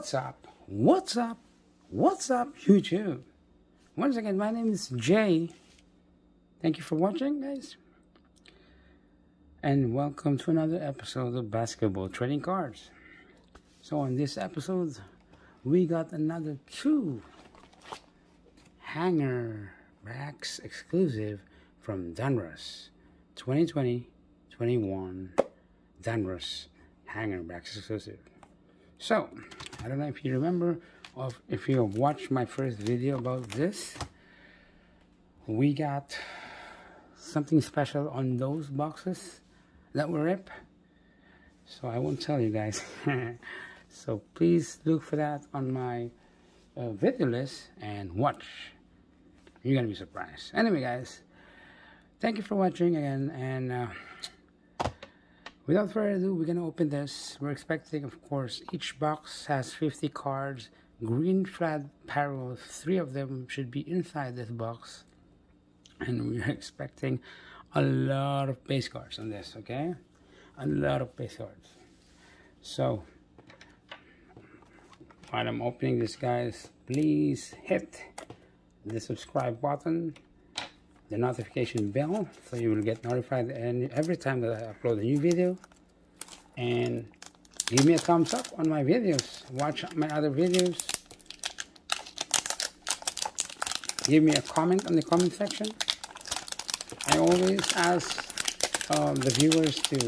What's up? What's up? What's up, YouTube? Once again, my name is Jay. Thank you for watching, guys. And welcome to another episode of Basketball Trading Cards. So, in this episode, we got another two hanger backs exclusive from Donruss 2020 21 Donruss hanger backs exclusive. So, I don't know if you remember if you watched my first video about this. We got something special on those boxes that were ripped. So I won't tell you guys. so please look for that on my uh, video list and watch. You're gonna be surprised. Anyway, guys, thank you for watching again and. Uh, Without further ado, we're gonna open this. We're expecting, of course, each box has 50 cards. Green flag parallel, three of them should be inside this box. And we're expecting a lot of base cards on this, okay? A lot of base cards. So, while I'm opening this, guys, please hit the subscribe button the notification bell so you will get notified every time that I upload a new video. And give me a thumbs up on my videos. Watch my other videos. Give me a comment on the comment section. I always ask um, the viewers to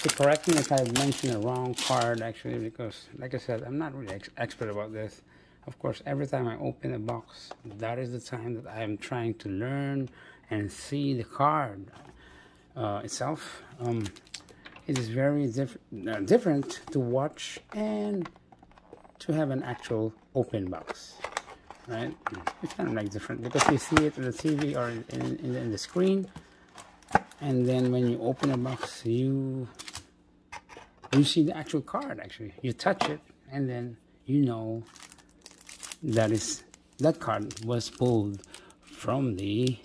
to correct me if I mention a wrong card actually because like I said I'm not really ex expert about this of course, every time I open a box, that is the time that I am trying to learn and see the card uh, itself. Um, it is very diff uh, different to watch and to have an actual open box, right? It's kind of like different because you see it on the TV or in, in, in the screen, and then when you open a box, you you see the actual card. Actually, you touch it, and then you know that is that card was pulled from the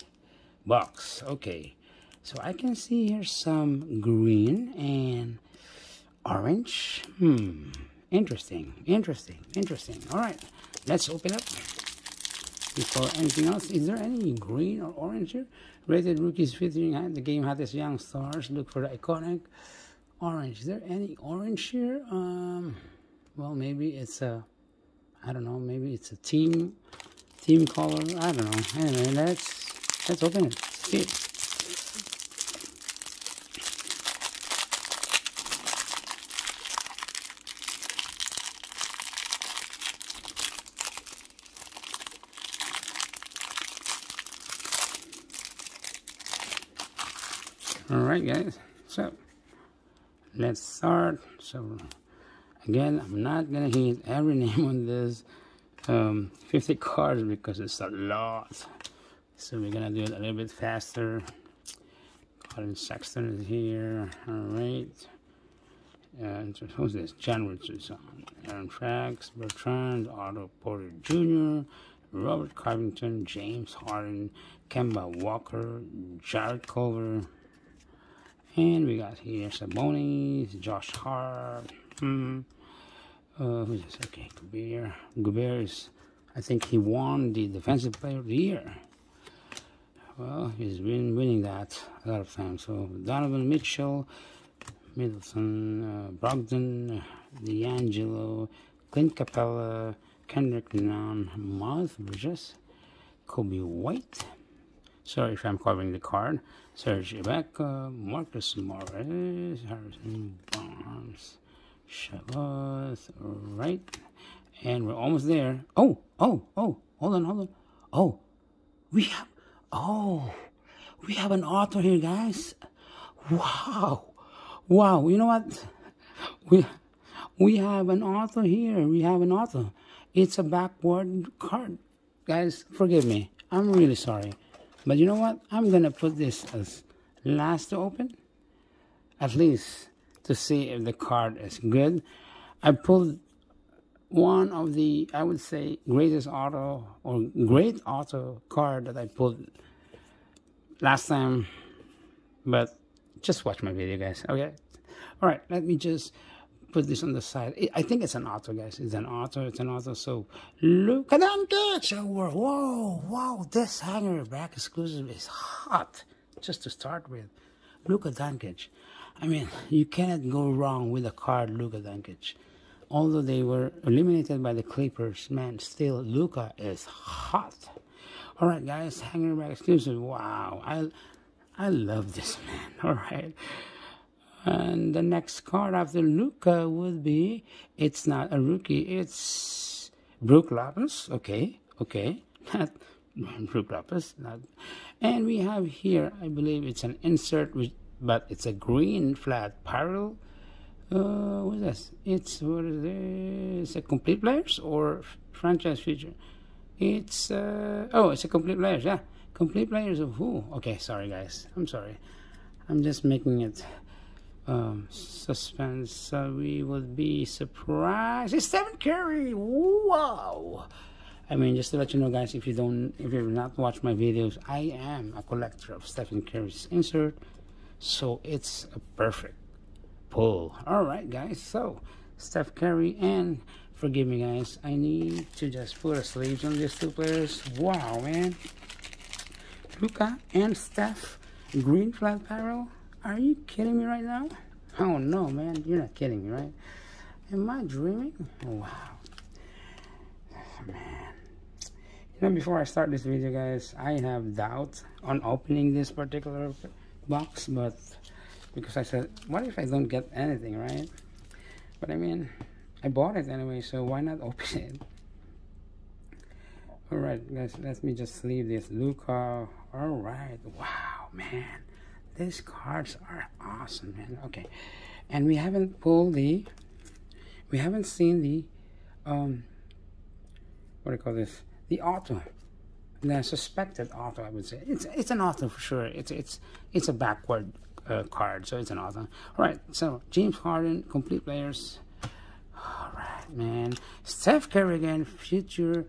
box. Okay. So I can see here some green and orange. Hmm. Interesting. Interesting. Interesting. All right. Let's open up. Before anything else is there any green or orange here? Rated rookies featuring the game hottest young stars look for the iconic orange. Is there any orange here? Um well maybe it's a I don't know, maybe it's a team team color. I don't know. Anyway, let's let's open it. See it. All right, guys. So let's start. So Again, I'm not gonna hit every name on this um, 50 cards because it's a lot. So we're gonna do it a little bit faster. Collin Sexton is here. All right. And who's this? Josh Richardson, Aaron Fox, Bertrand, Otto Porter Jr., Robert Covington, James Harden, Kemba Walker, Jarrett Culver, and we got here Sabonis, Josh Hart, hmm, uh, who's? Okay, Gobert. Gobert is, I think he won the Defensive Player of the Year. Well, he's been winning that a lot of times. So Donovan Mitchell, Middleton, uh, Brogdon, D'Angelo, Clint Capela, Kendrick Nunn, Miles Bridges, Coby White. Sorry if I'm covering the card. Serge Ibaka, Marcus Morris, Harrison Barnes, Shabbat, right? And we're almost there. Oh, oh, oh, hold on, hold on. Oh, we have, oh, we have an author here, guys. Wow, wow, you know what? We, we have an author here. We have an author. It's a backward card. Guys, forgive me. I'm really sorry. But you know what? I'm going to put this as last to open. At least to see if the card is good. I pulled one of the, I would say, greatest auto or great auto card that I pulled last time. But just watch my video, guys. Okay. All right. Let me just put this on the side. I think it's an auto, guys. It's an auto. It's an auto. So look at that. So whoa, wow, this hanger back exclusive is hot. Just to start with, Luka Doncic. I mean, you cannot go wrong with a card Luka Doncic. Although they were eliminated by the Clippers, man, still Luka is hot. All right, guys, hanger back exclusive. Wow, I, I love this man. All right. And the next card after Luka would be, it's not a rookie, it's Brook Lopez. Okay, okay. Not. And we have here, I believe it's an insert, with, but it's a green flat parallel. Uh, what is this? It's, what is this? It's a complete players or franchise feature? It's, uh, oh, it's a complete players, yeah. Complete players of who? Okay, sorry guys. I'm sorry. I'm just making it um, suspense. So we would be surprised. It's Stephen Curry. Wow. I mean, just to let you know, guys, if you don't, if you've not watched my videos, I am a collector of Stephen Curry's insert, so it's a perfect pull. All right, guys. So Steph Curry and forgive me, guys. I need to just put a sleeves on these two players. Wow, man. Luka and Steph, green flat parallel. Are you kidding me right now? Oh no, man, you're not kidding me, right? Am I dreaming? Wow. Man. You know, before I start this video, guys, I have doubt on opening this particular box, but because I said, what if I don't get anything, right? But I mean, I bought it anyway, so why not open it? Alright, guys, let me just leave this. Luka. Alright. Wow, man. These cards are awesome, man. Okay, and we haven't pulled the, we haven't seen the, um, what do you call this? The author, the suspected author, I would say it's it's an author for sure. It's it's it's a backward uh, card, so it's an author. All right. So James Harden, complete players. All right, man. Steph Curry again, future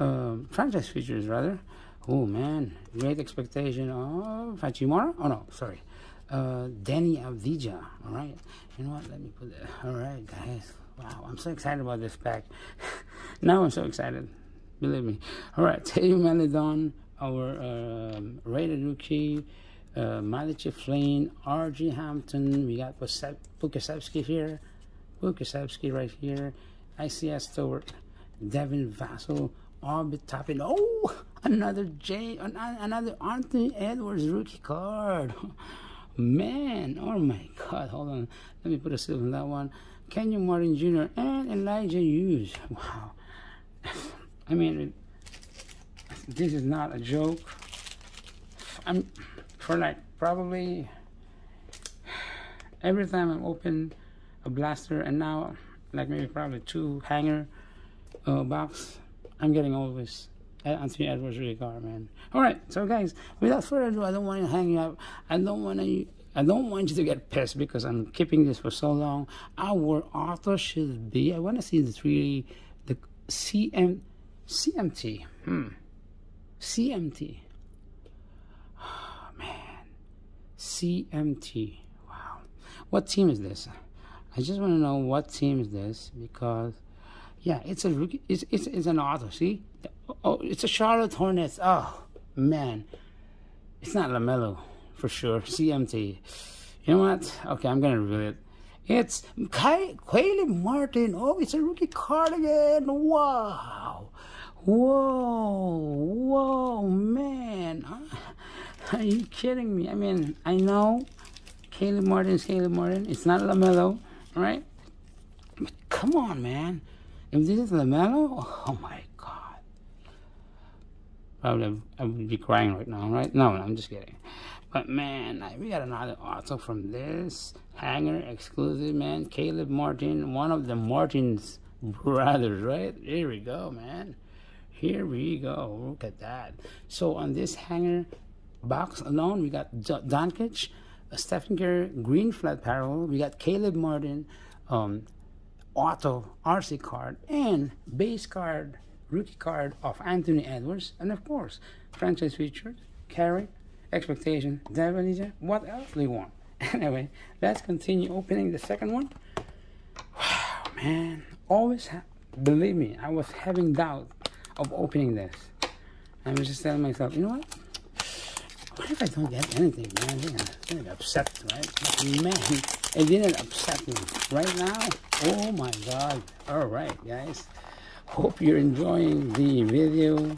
um, franchise features rather. Oh man, great expectation of Hachimura. Oh no, sorry, uh, Deni Avdija. All right, you know what? Let me put that. All right, guys. Wow, I'm so excited about this pack. now I'm so excited. Believe me. All right, Taylor Maledon, our um, rated rookie. Uh, Malachi Flynn, R.J. Hampton. We got Pokusevski here. Pokusevski right here. Isaiah Stewart. Devin Vassell. Obi Toppin. Oh, another J, another Anthony Edwards rookie card. Man, oh my God, hold on. Let me put a seal on that one. Kenyon Martin Jr. and Elijah Hughes. Wow. I mean, this is not a joke. I'm for like probably every time I'm open a blaster and now like maybe probably two hanger uh, box I'm getting always Anthony Edwards really car, man. All right, so guys, without further ado, I don't want to hang you up. I don't want to. I don't want you to get pissed because I'm keeping this for so long. Our author should be. I want to see the three, the CM, CMT. Hmm, CMT. Oh, man, CMT. Wow, what team is this? I just want to know what team is this because yeah, it's a rookie. It's it's, it's an auto. See, oh, it's a Charlotte Hornets. Oh man, it's not Lamelo for sure. CMT. You know what? Okay, I'm gonna reveal it. It's Caleb Martin. Oh, it's a rookie card again. Wow. Whoa, whoa, man. Ah, are you kidding me? I mean, I know Caleb Martin is Caleb Martin. It's not LaMelo, right? But come on, man. If this is LaMelo, oh my god. Would, I would be crying right now, right? No, I'm just kidding. But man, we got another auto from this hanger exclusive, man. Caleb Martin, one of the Martins brothers, right? Here we go, man. Here we go. Look at that. So on this hanger box alone, we got Doncic, Stephen Curry, green flat parallel. We got Caleb Martin, um, auto RC card and base card, rookie card of Anthony Edwards, and of course, franchise featured, Curry, expectation, Devin What else do you want? Anyway, let's continue opening the second one. Wow, man, always believe me, I was having doubt of opening this. I was just telling myself, you know what? What if I don't get anything, man? I'm gonna get upset, right? But man, it didn't upset me. Right now, oh my god. Alright, guys. Hope you're enjoying the video.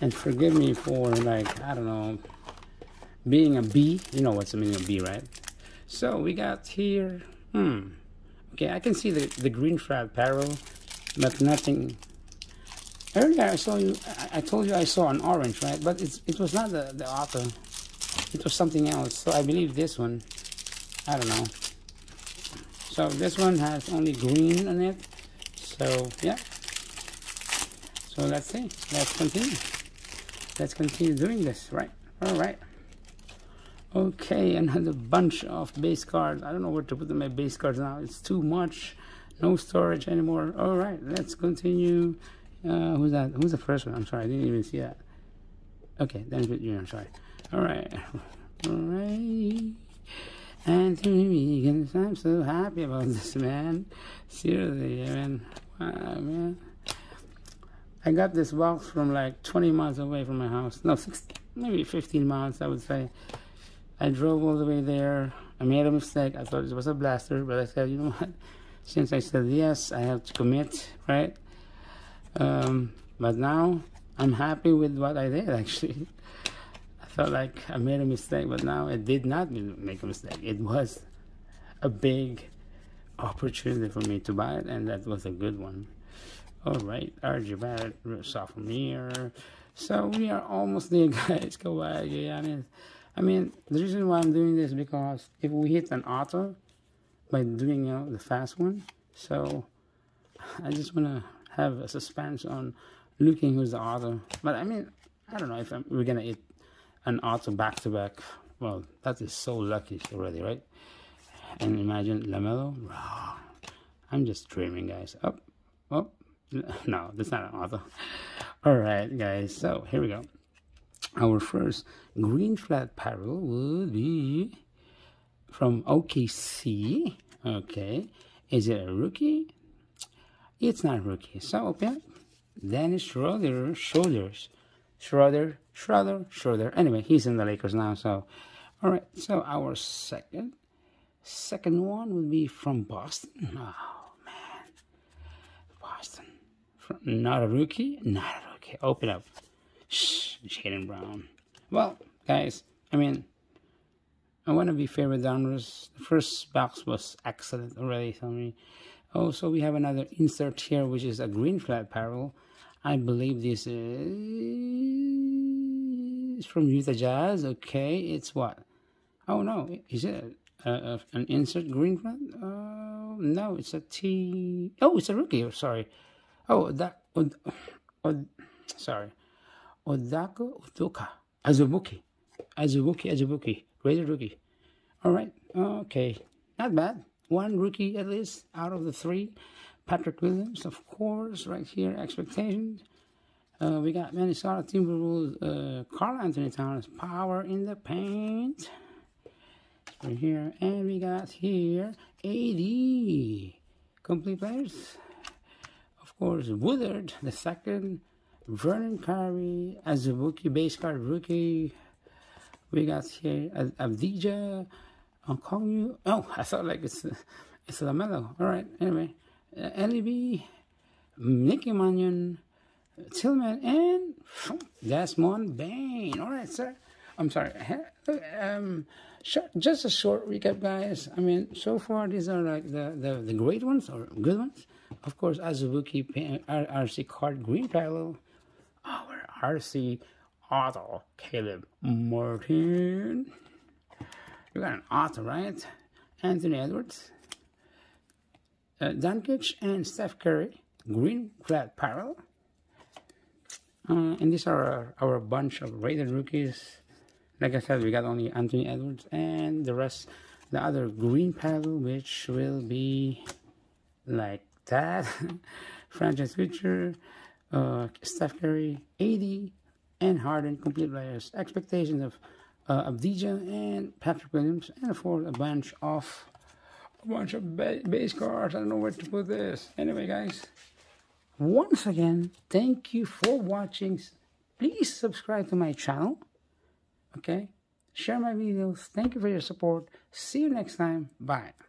And forgive me for, like, I don't know, being a B. You know what's the meaning of B, right? So, we got here, hmm. Okay, I can see the, the green flag parallel, but nothing Earlier I saw you, I, told you I saw an orange, right? But it's, it was not the, the auto. It was something else. So I believe this one, I don't know. So this one has only green on it. So yeah. So let's see. Let's continue. Let's continue doing this, right? All right. Okay, another bunch of base cards. I don't know where to put my base cards now. It's too much. No storage anymore. All right, let's continue. Uh, who's that? Who's the first one? I'm sorry, I didn't even see that. Okay, Dennis Jr. I'm sorry. All right, all right. Anthony Megan, I'm so happy about this man. Seriously, man. Wow, man. I got this box from like 20 miles away from my house. No, 16, maybe 15 miles, I would say. I drove all the way there. I made a mistake. I thought it was a blaster, but I said, you know what? Since I said yes, I have to commit, right? Um, but now I'm happy with what I did actually. I felt like I made a mistake, but now I did not make a mistake. It was a big opportunity for me to buy it, and that was a good one. All right, Barrett, sophomore. So we are almost there, guys. Go Giannis. I mean, the reason why I'm doing this because if we hit an auto by doing the fast one, so I just want to have a suspense on looking who's the author. But I mean, I don't know if I'm, we're gonna eat an author back to back. Well, that is so lucky already, right? And imagine Lamelo. I'm just dreaming, guys. Up, oh, up. Oh, no, that's not an author. All right, guys. So here we go. Our first green flag parallel would be from OKC. Okay, is it a rookie? It's not rookie. So open Dennis Schroeder, shoulders. Schroeder, Schroeder, Schroeder. Anyway, he's in the Lakers now. So, all right. So our second, second one will be from Boston. Oh man, Boston. From, not a rookie. Not a rookie. Open up. Shh, Jaylen Brown. Well, guys. I mean, I want to be fair with The first box was excellent already. So I mean, also, we have another insert here, which is a green flag parallel. I believe this is from Utah Jazz. Okay, it's what? Oh no, is it a, a, an insert green flag? Uh, no, it's a T. Oh, it's a rookie. Sorry. Oh, that. Od, od, sorry. Odako Udoka. Azubuike. Azubuike, Azubuike. Rated rookie. All right. Okay. Not bad one rookie at least out of the three. Patrick Williams, of course, right here, expectations. Uh, we got Minnesota Timberwolves, uh, Karl-Anthony Towns, power in the paint. Right here, and we got here AD, complete players. Of course, Woodard, the second, Vernon a rookie, base card rookie. We got here Avdija, I'm calling you. Oh, I thought like it's it's LaMelo. All right. Anyway, uh, LEB, Nico Mannion, Tillman, and Desmond Bane. All right, sir. I'm sorry. Um, just a short recap, guys. I mean, so far these are like the the, the great ones or good ones. Of course, Azubuike, RC card green parallel, our RC Otto Caleb Martin. We got an author, right? Anthony Edwards, uh, Doncic, and Steph Curry. Green flag parallel. Uh, and these are our, our bunch of rated rookies. Like I said, we got only Anthony Edwards and the rest, the other green parallel, which will be like that. Franchise future, uh, Steph Curry, 80, and Harden complete players. Expectations of uh, Avdija and Patrick Williams, and course a bunch of a bunch of ba base cards. I don't know where to put this. Anyway, guys, once again, thank you for watching. Please subscribe to my channel. Okay? Share my videos. Thank you for your support. See you next time. Bye.